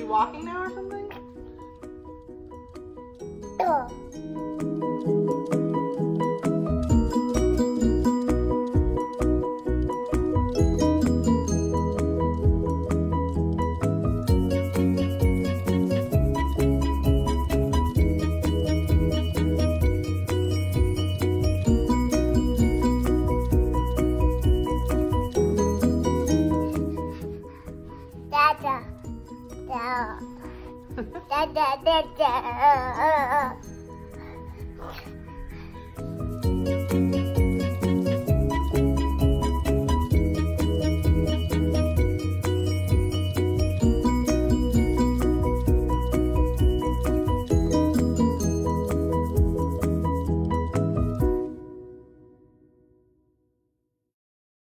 you walking now or something? 哒哒哒哒。